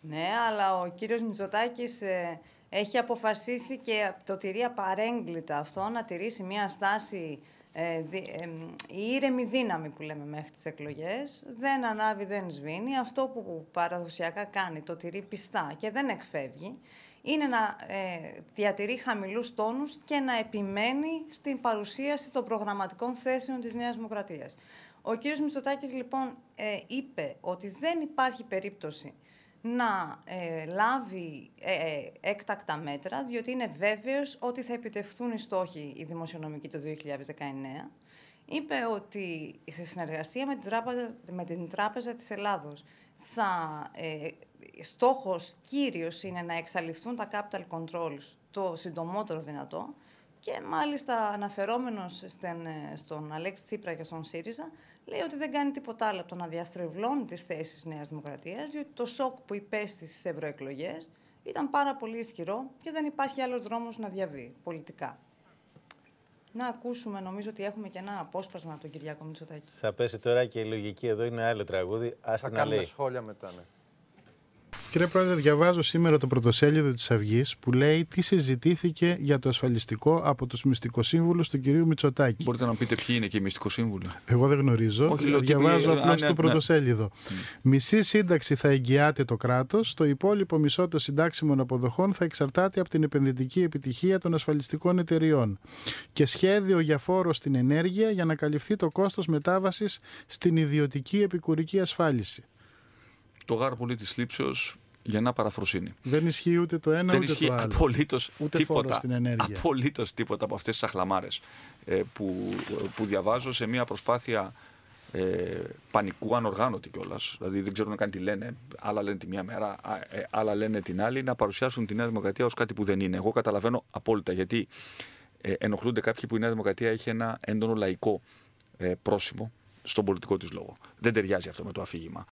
Ναι, αλλά ο κύριος Μητσοτάκης ε, έχει αποφασίσει και το τηρεί απαρέγκλητα αυτό να τηρήσει μια στάση ε, δι, ε, η ήρεμη δύναμη που λέμε μέχρι τις εκλογές δεν ανάβει, δεν σβήνει. Αυτό που παραδοσιακά κάνει, το τηρεί πιστά και δεν εκφεύγει, είναι να ε, διατηρεί χαμηλούς τόνους και να επιμένει στην παρουσίαση των προγραμματικών θέσεων της Νέας Δημοκρατίας. Ο κύριος Μητσοτάκης λοιπόν ε, είπε ότι δεν υπάρχει περίπτωση να ε, λάβει ε, ε, έκτακτα μέτρα, διότι είναι βέβαιος ότι θα επιτευχθούν οι στόχοι οι δημοσιονομικοί το 2019. Είπε ότι σε συνεργασία με την Τράπεζα, με την Τράπεζα της Ελλάδος θα, ε, στόχος κύριος είναι να εξαλειφθούν τα capital controls το συντομότερο δυνατό και μάλιστα αναφερόμενος στον, στον Αλέξη Τσίπρα και στον ΣΥΡΙΖΑ λέει ότι δεν κάνει τίποτα άλλο από το να διαστρεβλώνει τις θέσεις της Νέας Δημοκρατίας, διότι το σοκ που υπέστη στις ευρωεκλογές ήταν πάρα πολύ ισχυρό και δεν υπάρχει άλλος δρόμος να διαβεί πολιτικά. Να ακούσουμε, νομίζω ότι έχουμε και ένα απόσπασμα από τον Κυριάκο Μητσοτάκη. Θα πέσει τώρα και η λογική εδώ είναι άλλο τραγούδι. Ας Θα την κάνουμε αλέει. σχόλια μετά, ναι. Κύριε Πρόεδρε, διαβάζω σήμερα το πρωτοσέλιδο της Αυγής που λέει τι συζητήθηκε για το ασφαλιστικό από τους μυστικοσύμβουλους του κυρίου Μητσοτάκη. Μπορείτε να πείτε ποιοι είναι και οι μυστικοσύμβουλοι. Εγώ δεν γνωρίζω. Όχι, λέω, διαβάζω τι- απλώς α, ναι, το ναι. πρωτοσέλιδο. Μισή σύνταξη θα εγγυάται το κράτος, το υπόλοιπο μισό των συντάξιμων αποδοχών θα εξαρτάται από την επενδυτική επιτυχία των ασφαλιστικών εταιριών. Και σχέδιο για φόρο στην ενέργεια για να καλυφθεί το κόστος μετάβασης στην ιδιωτική επικουρική ασφάλιση. Το γάρο πολύ της λήψεως για να παραφροσύνη. Δεν ισχύει ούτε το ένα Δεν ούτε ισχύει το άλλο. απολύτως Ούτε φόρο τίποτα. στην ενέργεια. Απολύτως τίποτα από αυτές τις αχλαμάρες ε, που, που διαβάζω σε μια προσπάθεια ε, πανικού ανοργάνωτη κιόλας. Δηλαδή δεν ξέρουν καν τι λένε. Άλλα λένε τη μία μέρα, α, ε, άλλα λένε την άλλη. Να παρουσιάσουν τη Νέα Δημοκρατία ως κάτι που δεν είναι. Εγώ καταλαβαίνω απόλυτα γιατί ε, ενοχλούνται κάποιοι που η Νέα Δημοκρατία έχει ένα έντονο λαϊκό ε, πρόσημο στον πολιτικό της λόγο. Δεν ταιριάζει αυτό με το αφήγημα.